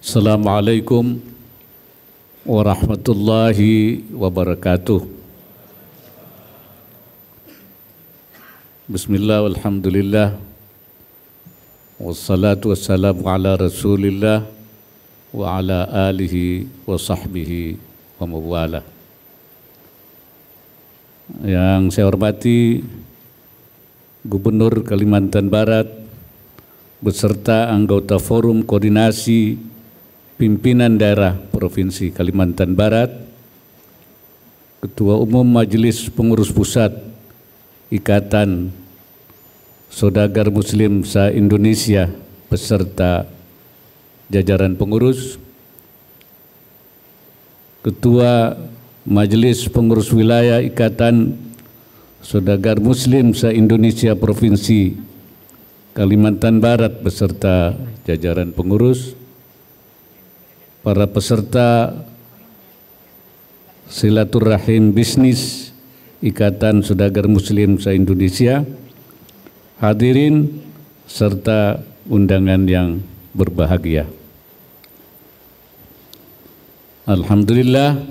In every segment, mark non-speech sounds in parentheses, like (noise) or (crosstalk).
Assalamualaikum warahmatullahi wabarakatuh. Bismillah walhamdulillah Wassalatu wassalamu ala rasulillah Wa ala alihi wa sahbihi wa Yang saya hormati Gubernur Kalimantan Barat beserta anggota Forum Koordinasi Pimpinan Daerah Provinsi Kalimantan Barat, Ketua Umum Majelis Pengurus Pusat Ikatan Saudagar Muslim se-Indonesia beserta jajaran pengurus, Ketua Majelis Pengurus Wilayah Ikatan Saudagar Muslim se-Indonesia Provinsi Kalimantan Barat beserta jajaran pengurus, para peserta silaturahim bisnis Ikatan Saudagar Muslim se-Indonesia, hadirin serta undangan yang berbahagia. Alhamdulillah,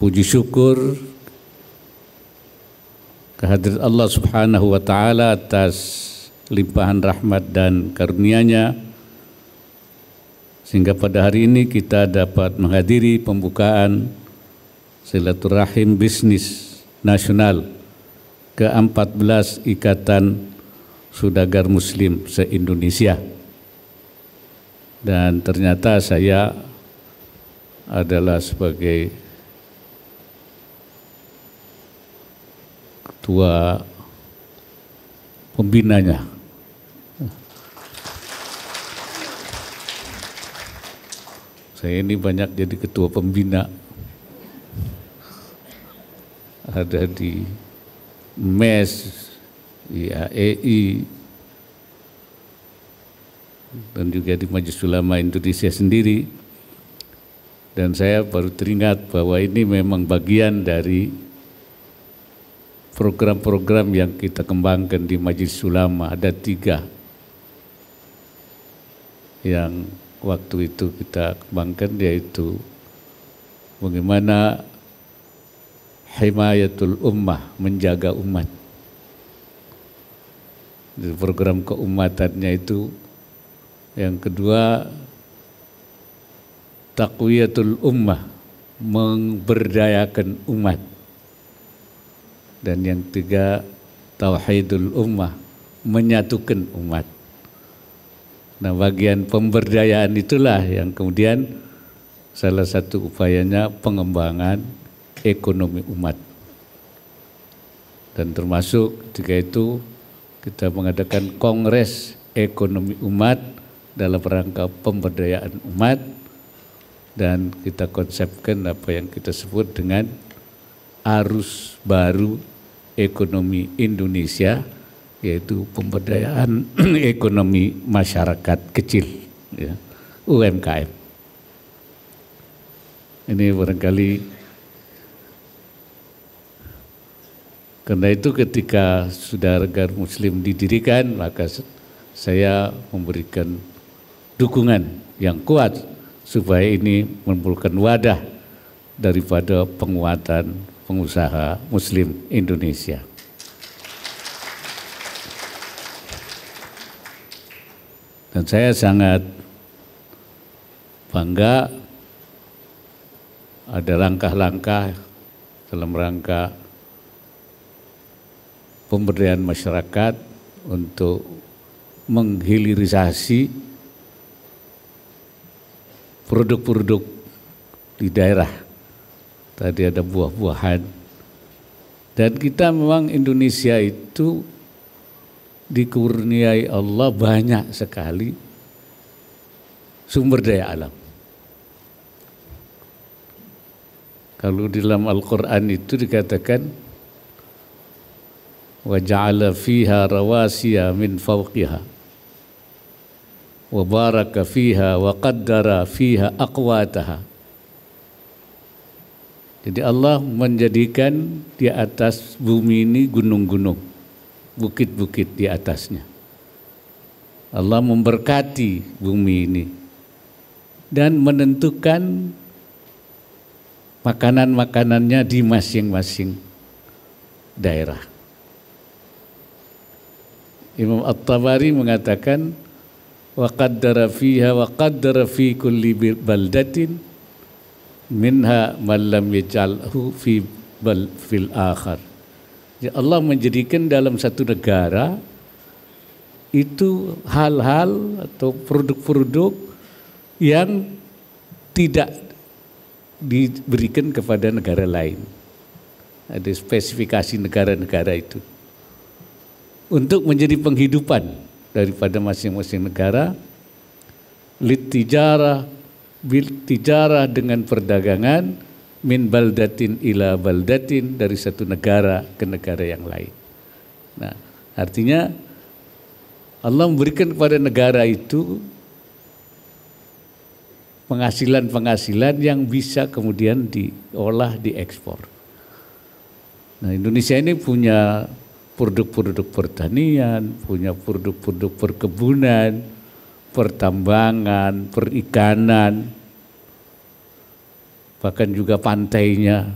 puji syukur kehadirat Allah Subhanahu wa taala atas limpahan rahmat dan karunia-Nya sehingga pada hari ini kita dapat menghadiri pembukaan silaturahim bisnis nasional ke-14 Ikatan Sudagar Muslim se-Indonesia. Dan ternyata saya adalah sebagai ketua pembinanya. Saya ini banyak jadi ketua pembina. Ada di MES, di AEI, dan juga di Majelis Ulama Indonesia sendiri. Dan saya baru teringat bahwa ini memang bagian dari program-program yang kita kembangkan di Majelis Ulama. Ada tiga yang waktu itu kita kembangkan yaitu bagaimana himayatul ummah, menjaga umat. Program keumatannya itu yang kedua takwiyatul ummah, memberdayakan umat. Dan yang ketiga tauhidul ummah, menyatukan umat. Nah bagian pemberdayaan itulah yang kemudian salah satu upayanya pengembangan ekonomi umat. Dan termasuk ketika itu kita mengadakan kongres ekonomi umat dalam rangka pemberdayaan umat dan kita konsepkan apa yang kita sebut dengan arus baru ekonomi Indonesia yaitu pemberdayaan (clears throat) ekonomi masyarakat kecil ya, UMKM. Ini barangkali karena itu ketika saudara muslim didirikan maka saya memberikan dukungan yang kuat supaya ini menimbulkan wadah daripada penguatan pengusaha muslim Indonesia. Dan saya sangat bangga ada langkah-langkah dalam rangka pemberdayaan masyarakat untuk menghilirisasi produk-produk di daerah. Tadi ada buah-buahan. Dan kita memang Indonesia itu dikurniai Allah banyak sekali sumber daya alam. Kalau di dalam Al-Quran itu dikatakan rawasiya min fawqiha wa baraka fiha wa qaddara fiha aqwataha jadi Allah menjadikan di atas bumi ini gunung-gunung bukit-bukit di atasnya. Allah memberkati bumi ini dan menentukan makanan-makanannya di masing-masing daerah. Imam At-Tabari mengatakan wa qaddara fiha wa qaddara fi kulli baldatin minha man lam yaj'alhu fi bal fil akhar. Ya Allah menjadikan dalam satu negara itu hal-hal atau produk-produk yang tidak diberikan kepada negara lain. Ada spesifikasi negara-negara itu. Untuk menjadi penghidupan daripada masing-masing negara, litijara, bil dengan perdagangan, min baldatin ila baldatin dari satu negara ke negara yang lain. Nah, artinya Allah memberikan kepada negara itu penghasilan-penghasilan yang bisa kemudian diolah, diekspor. Nah, Indonesia ini punya produk-produk pertanian, punya produk-produk perkebunan, pertambangan, perikanan, bahkan juga pantainya,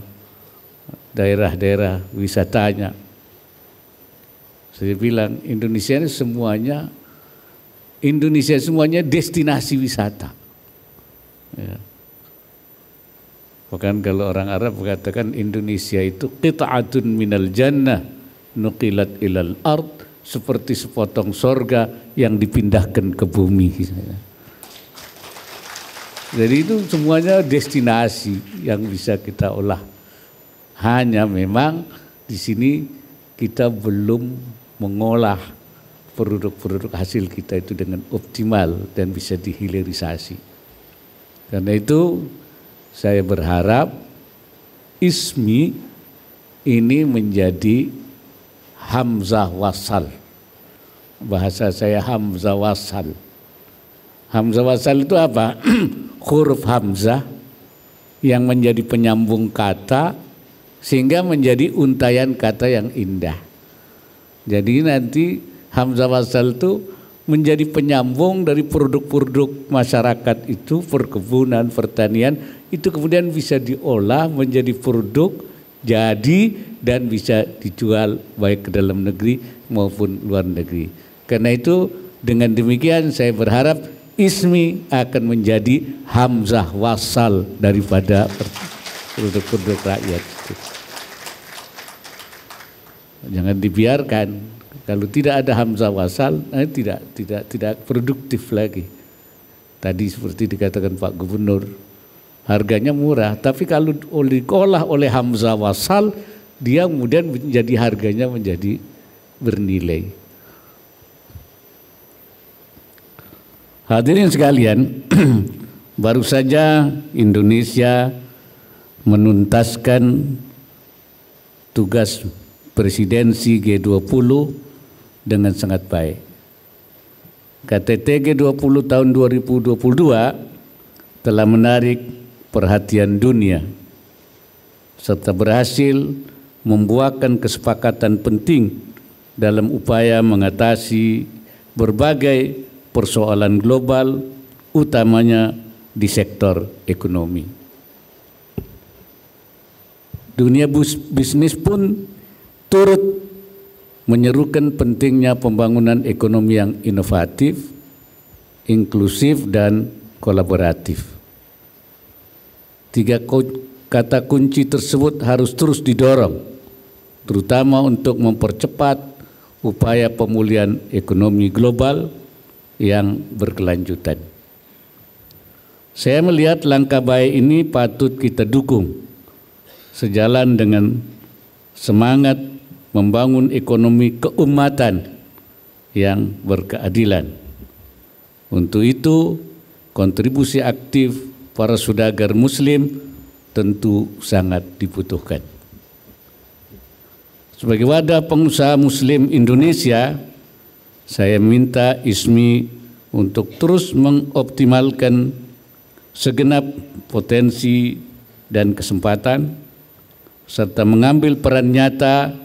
daerah-daerah wisatanya. Saya bilang Indonesia ini semuanya Indonesia semuanya destinasi wisata. Ya. Bahkan kalau orang Arab mengatakan Indonesia itu qita'atun minal jannah nuqilat ilal ard seperti sepotong sorga yang dipindahkan ke bumi. Jadi itu semuanya destinasi yang bisa kita olah. Hanya memang di sini kita belum mengolah produk-produk hasil kita itu dengan optimal dan bisa dihilirisasi. Karena itu saya berharap ismi ini menjadi hamzah wasal. Bahasa saya hamzah wasal. Hamzah wasal itu apa? (clears throat) Huruf hamzah yang menjadi penyambung kata sehingga menjadi untayan kata yang indah. Jadi nanti Hamzah Wasal itu menjadi penyambung dari produk-produk masyarakat itu perkebunan, pertanian itu kemudian bisa diolah menjadi produk jadi dan bisa dijual baik ke dalam negeri maupun luar negeri. Karena itu dengan demikian saya berharap ismi akan menjadi hamzah wasal daripada produk-produk rakyat. Jangan dibiarkan. Kalau tidak ada hamzah wasal, eh, tidak tidak tidak produktif lagi. Tadi seperti dikatakan Pak Gubernur, harganya murah, tapi kalau diolah oleh hamzah wasal, dia kemudian menjadi harganya menjadi bernilai. Hadirin sekalian, (clears throat) baru saja Indonesia menuntaskan tugas presidensi G20 dengan sangat baik. KTT G20 tahun 2022 telah menarik perhatian dunia serta berhasil membuahkan kesepakatan penting dalam upaya mengatasi berbagai persoalan global utamanya di sektor ekonomi. Dunia bisnis pun turut menyerukan pentingnya pembangunan ekonomi yang inovatif, inklusif dan kolaboratif. Tiga kata kunci tersebut harus terus didorong, terutama untuk mempercepat upaya pemulihan ekonomi global yang berkelanjutan. Saya melihat langkah baik ini patut kita dukung sejalan dengan semangat membangun ekonomi keumatan yang berkeadilan. Untuk itu, kontribusi aktif para saudagar muslim tentu sangat dibutuhkan. Sebagai wadah pengusaha muslim Indonesia, saya minta ISMI untuk terus mengoptimalkan segenap potensi dan kesempatan serta mengambil peran nyata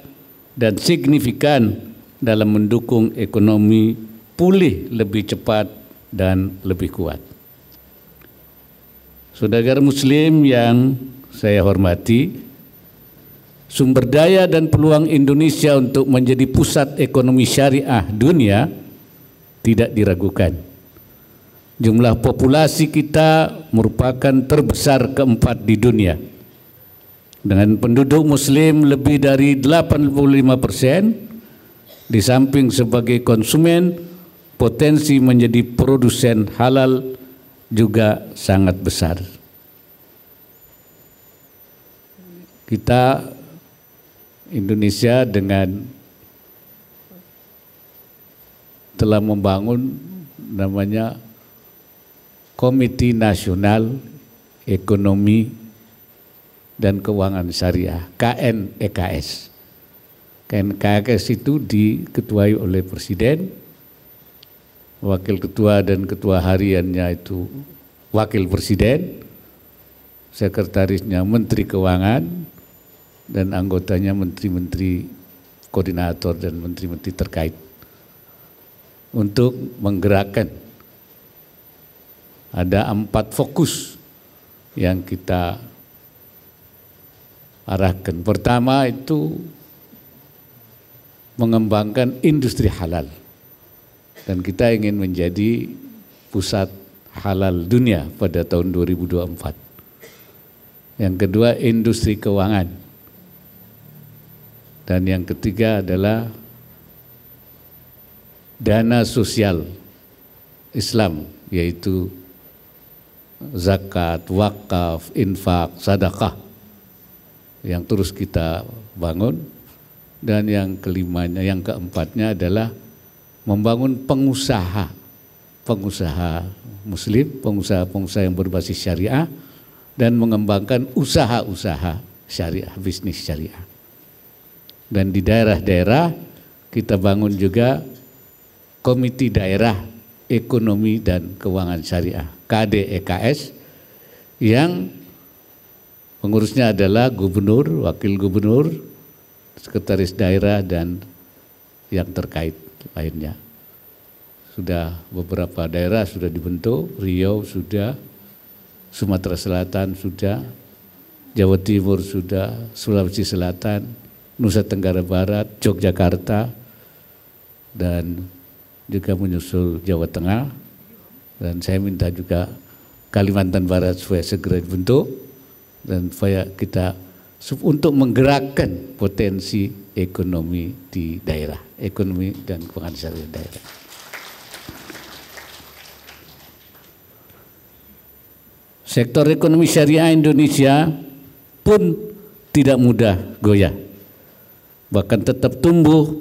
dan signifikan dalam mendukung ekonomi pulih lebih cepat dan lebih kuat. Saudara muslim yang saya hormati, sumber daya dan peluang Indonesia untuk menjadi pusat ekonomi syariah dunia tidak diragukan. Jumlah populasi kita merupakan terbesar keempat di dunia. Dengan penduduk muslim lebih dari 85 persen, di samping sebagai konsumen, potensi menjadi produsen halal juga sangat besar. Kita Indonesia dengan telah membangun namanya Komite Nasional Ekonomi dan Keuangan Syariah KNEKS. KNEKS itu diketuai oleh Presiden, wakil ketua dan ketua hariannya itu wakil presiden, sekretarisnya menteri keuangan, dan anggotanya menteri-menteri koordinator dan menteri-menteri terkait untuk menggerakkan ada empat fokus yang kita arahkan. Pertama itu mengembangkan industri halal dan kita ingin menjadi pusat halal dunia pada tahun 2024. Yang kedua industri keuangan. Dan yang ketiga adalah dana sosial Islam yaitu zakat, wakaf, infak, sadakah yang terus kita bangun dan yang kelimanya, yang keempatnya adalah membangun pengusaha, pengusaha muslim, pengusaha-pengusaha yang berbasis syariah dan mengembangkan usaha-usaha syariah, bisnis syariah. Dan di daerah-daerah kita bangun juga Komite Daerah Ekonomi dan Keuangan Syariah, KDEKS, yang pengurusnya adalah gubernur, wakil gubernur, sekretaris daerah, dan yang terkait lainnya. Sudah beberapa daerah sudah dibentuk, Riau sudah, Sumatera Selatan sudah, Jawa Timur sudah, Sulawesi Selatan, Nusa Tenggara Barat, Yogyakarta, dan juga menyusul Jawa Tengah. Dan saya minta juga Kalimantan Barat supaya segera dibentuk dan supaya kita untuk menggerakkan potensi ekonomi di daerah, ekonomi dan keuangan syariah daerah. Sektor ekonomi syariah Indonesia pun tidak mudah goyah, bahkan tetap tumbuh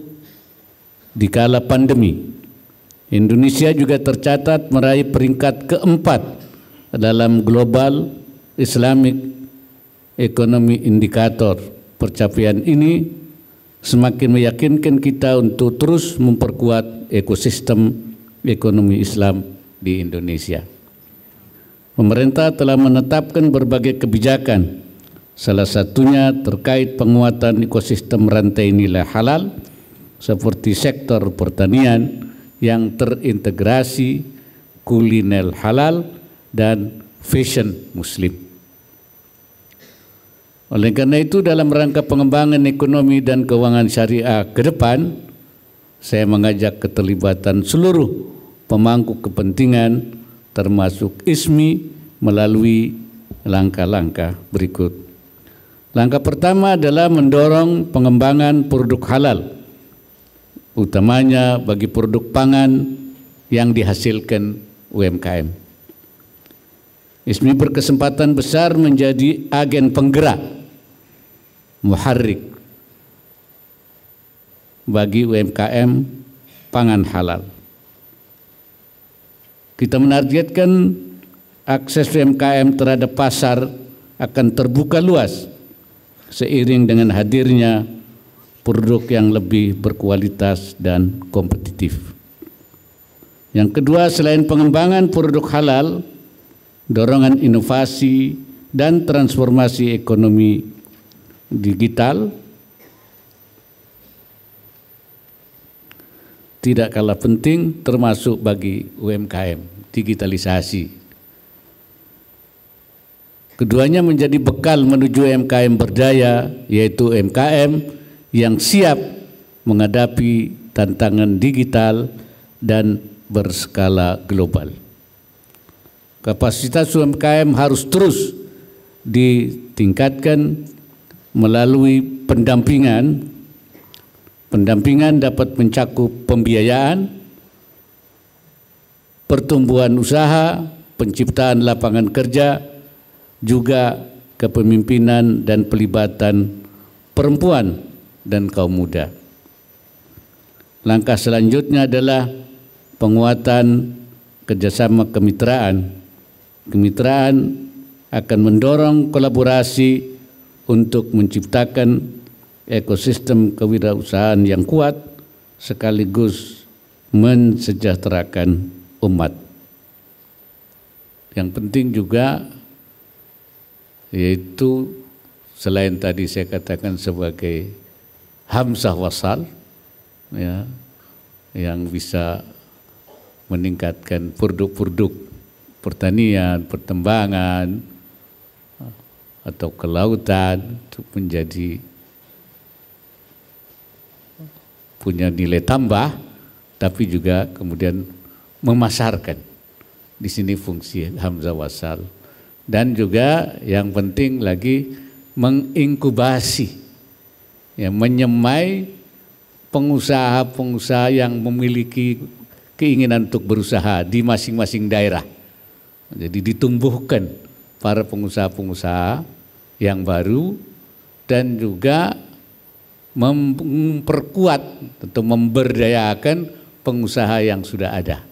di kala pandemi. Indonesia juga tercatat meraih peringkat keempat dalam Global Islamic ekonomi indikator. Percapaian ini semakin meyakinkan kita untuk terus memperkuat ekosistem ekonomi Islam di Indonesia. Pemerintah telah menetapkan berbagai kebijakan, salah satunya terkait penguatan ekosistem rantai nilai halal seperti sektor pertanian yang terintegrasi, kuliner halal, dan fashion muslim. Oleh karena itu dalam rangka pengembangan ekonomi dan keuangan syariah ke depan, saya mengajak keterlibatan seluruh pemangku kepentingan termasuk ISMI melalui langkah-langkah berikut. Langkah pertama adalah mendorong pengembangan produk halal, utamanya bagi produk pangan yang dihasilkan UMKM. ISMI berkesempatan besar menjadi agen penggerak muharrik bagi UMKM pangan halal. Kita menargetkan akses UMKM terhadap pasar akan terbuka luas seiring dengan hadirnya produk yang lebih berkualitas dan kompetitif. Yang kedua, selain pengembangan produk halal, dorongan inovasi dan transformasi ekonomi digital tidak kalah penting termasuk bagi UMKM digitalisasi Keduanya menjadi bekal menuju MKM berdaya, yaitu MKM yang siap menghadapi tantangan digital dan berskala global. Kapasitas UMKM harus terus ditingkatkan melalui pendampingan. Pendampingan dapat mencakup pembiayaan, pertumbuhan usaha, penciptaan lapangan kerja, juga kepemimpinan dan pelibatan perempuan dan kaum muda. Langkah selanjutnya adalah penguatan kerjasama kemitraan. Kemitraan akan mendorong kolaborasi untuk menciptakan ekosistem kewirausahaan yang kuat sekaligus mensejahterakan umat. Yang penting juga yaitu selain tadi saya katakan sebagai hamzah wasal ya yang bisa meningkatkan produk-produk pertanian, pertambangan atau kelautan untuk menjadi punya nilai tambah tapi juga kemudian memasarkan. Di sini fungsi hamzah wasal dan juga yang penting lagi menginkubasi ya menyemai pengusaha-pengusaha yang memiliki keinginan untuk berusaha di masing-masing daerah. Jadi ditumbuhkan para pengusaha-pengusaha yang baru dan juga memperkuat atau memberdayakan pengusaha yang sudah ada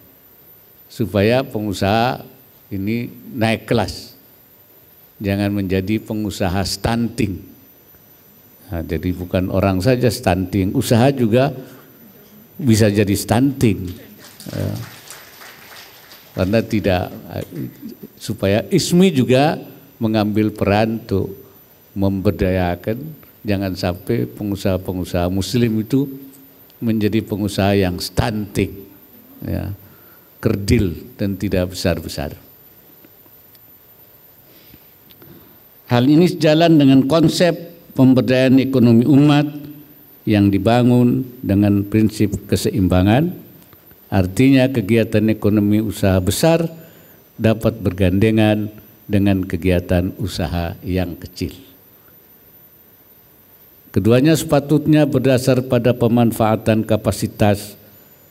supaya pengusaha ini naik kelas jangan menjadi pengusaha stunting. Nah, jadi bukan orang saja stunting, usaha juga bisa jadi stunting. Ya. Karena tidak supaya ISMI juga mengambil peran untuk memberdayakan jangan sampai pengusaha-pengusaha muslim itu menjadi pengusaha yang stunting ya, kerdil dan tidak besar-besar. Hal ini sejalan dengan konsep pemberdayaan ekonomi umat yang dibangun dengan prinsip keseimbangan. Artinya kegiatan ekonomi usaha besar dapat bergandengan dengan kegiatan usaha yang kecil. Keduanya sepatutnya berdasar pada pemanfaatan kapasitas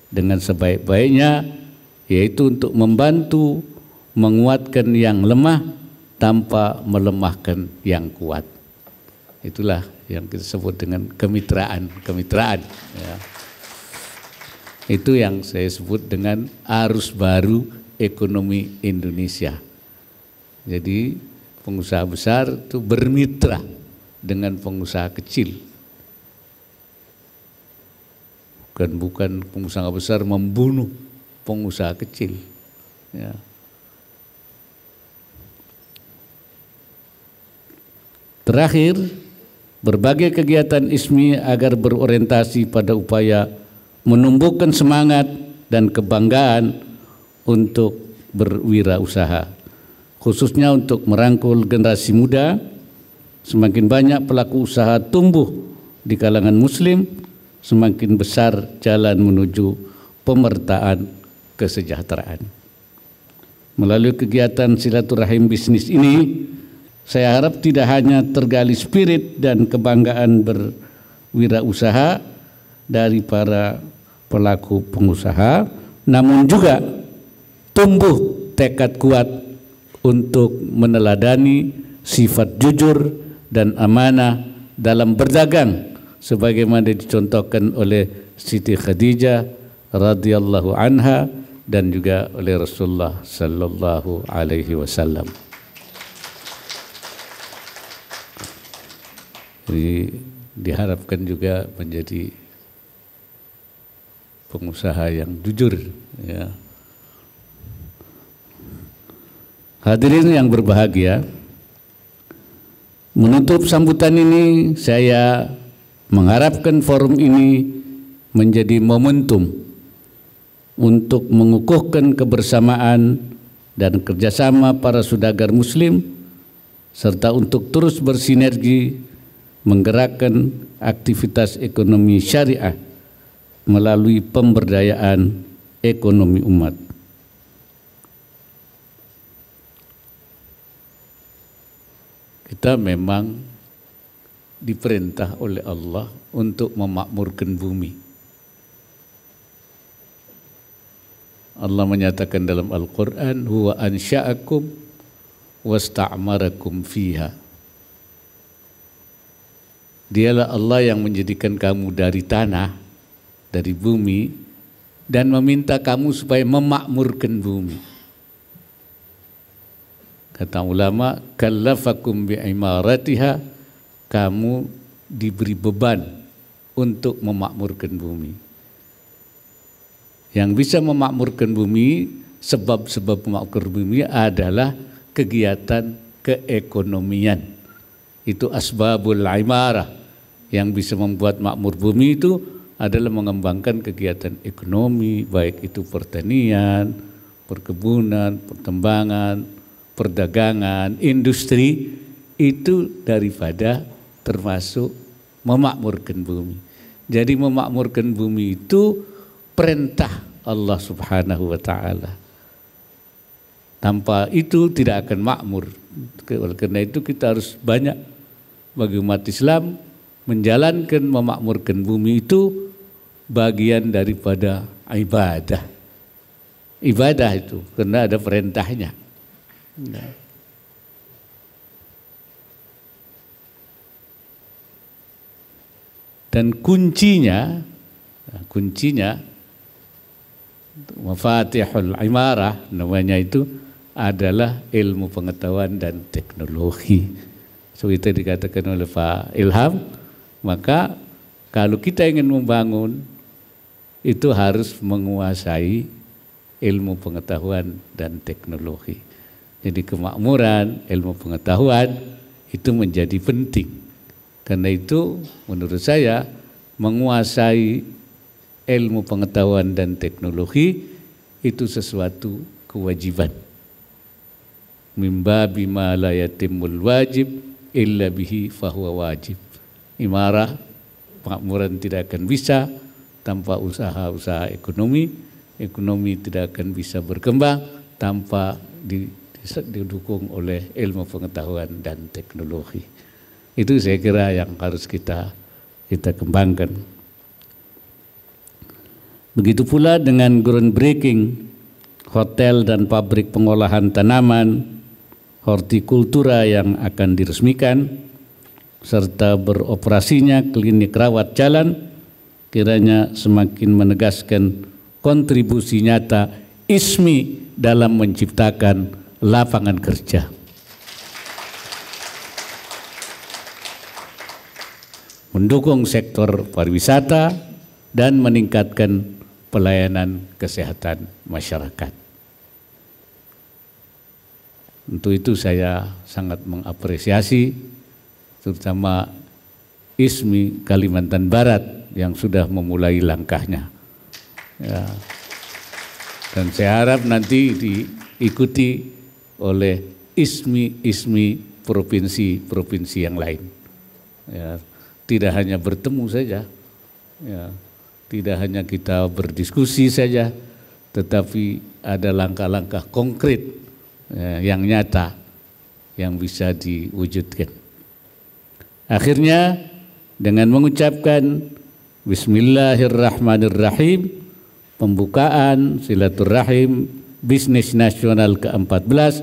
dengan sebaik-baiknya, yaitu untuk membantu menguatkan yang lemah tanpa melemahkan yang kuat. Itulah yang kita sebut dengan kemitraan, kemitraan. Ya. Itu yang saya sebut dengan arus baru ekonomi Indonesia. Jadi pengusaha besar itu bermitra dengan pengusaha kecil. Bukan bukan pengusaha besar membunuh pengusaha kecil. Ya. Terakhir, berbagai kegiatan ISMI agar berorientasi pada upaya menumbuhkan semangat dan kebanggaan untuk berwirausaha, khususnya untuk merangkul generasi muda. Semakin banyak pelaku usaha tumbuh di kalangan Muslim, semakin besar jalan menuju pemertaan kesejahteraan. Melalui kegiatan silaturahim bisnis ini, saya harap tidak hanya tergali spirit dan kebanggaan berwirausaha dari para pelaku pengusaha, namun juga tumbuh tekad kuat untuk meneladani sifat jujur dan amanah dalam berdagang sebagaimana dicontohkan oleh Siti Khadijah radhiyallahu anha dan juga oleh Rasulullah sallallahu alaihi wasallam. Jadi diharapkan juga menjadi pengusaha yang jujur ya. Hadirin yang berbahagia, menutup sambutan ini saya mengharapkan forum ini menjadi momentum untuk mengukuhkan kebersamaan dan kerjasama para sudagar muslim serta untuk terus bersinergi menggerakkan aktivitas ekonomi syariah melalui pemberdayaan ekonomi umat. Kita memang diperintah oleh Allah untuk memakmurkan bumi. Allah menyatakan dalam Al-Quran, Huwa ansha'akum wasta'amarakum fiha. Dialah Allah yang menjadikan kamu dari tanah, dari bumi, dan meminta kamu supaya memakmurkan bumi. Kata ulama, kallafakum bi'imaratiha, kamu diberi beban untuk memakmurkan bumi. Yang bisa memakmurkan bumi, sebab-sebab memakmurkan bumi adalah kegiatan keekonomian. Itu asbabul imarah yang bisa membuat makmur bumi itu adalah mengembangkan kegiatan ekonomi, baik itu pertanian, perkebunan, pertambangan, perdagangan, industri, itu daripada termasuk memakmurkan bumi. Jadi memakmurkan bumi itu perintah Allah Subhanahu wa taala. Tanpa itu tidak akan makmur. Karena itu kita harus banyak bagi umat Islam menjalankan memakmurkan bumi itu bagian daripada ibadah. Ibadah itu karena ada perintahnya. Nah. Dan kuncinya, kuncinya Mafatihul Imarah namanya itu adalah ilmu pengetahuan dan teknologi. Seperti dikatakan oleh Pak Ilham, maka kalau kita ingin membangun itu harus menguasai ilmu pengetahuan dan teknologi. Jadi kemakmuran, ilmu pengetahuan itu menjadi penting. Karena itu menurut saya menguasai ilmu pengetahuan dan teknologi itu sesuatu kewajiban. Mimba bima la wajib illa bihi fahuwa wajib imarah, makmuran tidak akan bisa tanpa usaha-usaha ekonomi, ekonomi tidak akan bisa berkembang tanpa didukung oleh ilmu pengetahuan dan teknologi. Itu saya kira yang harus kita kita kembangkan. Begitu pula dengan groundbreaking hotel dan pabrik pengolahan tanaman, hortikultura yang akan diresmikan, serta beroperasinya klinik rawat jalan kiranya semakin menegaskan kontribusi nyata ISMI dalam menciptakan lapangan kerja. Mendukung sektor pariwisata dan meningkatkan pelayanan kesehatan masyarakat. Untuk itu saya sangat mengapresiasi terutama ISMI Kalimantan Barat yang sudah memulai langkahnya. Ya. Dan saya harap nanti diikuti oleh ISMI-ISMI provinsi-provinsi yang lain. Ya. Tidak hanya bertemu saja, ya. tidak hanya kita berdiskusi saja, tetapi ada langkah-langkah konkret ya, yang nyata yang bisa diwujudkan. Akhirnya dengan mengucapkan Bismillahirrahmanirrahim pembukaan silaturahim bisnis nasional ke-14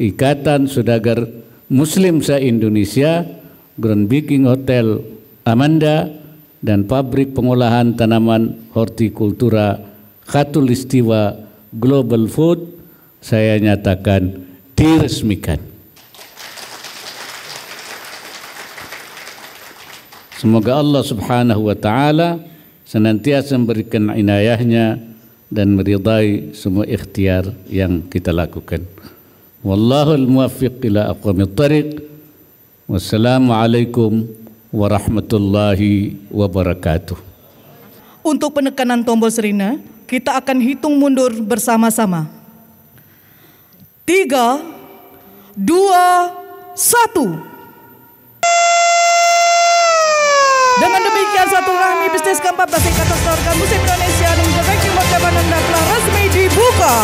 Ikatan Saudagar Muslim se-Indonesia groundbreaking hotel Amanda dan pabrik pengolahan tanaman hortikultura Khatulistiwa Global Food saya nyatakan diresmikan. Semoga Allah Subhanahu wa taala senantiasa memberikan inayahnya dan meridai semua ikhtiar yang kita lakukan. Wallahu al-muwaffiq ila aqwamit thariq. Wassalamualaikum warahmatullahi wabarakatuh. Untuk penekanan tombol serina, kita akan hitung mundur bersama-sama. Tiga, dua, satu. Demikian satu rahmi bisnis ke-14 Ikatan Keluarga Musik Indonesia dan Jakarta Timur Cabang dan resmi dibuka.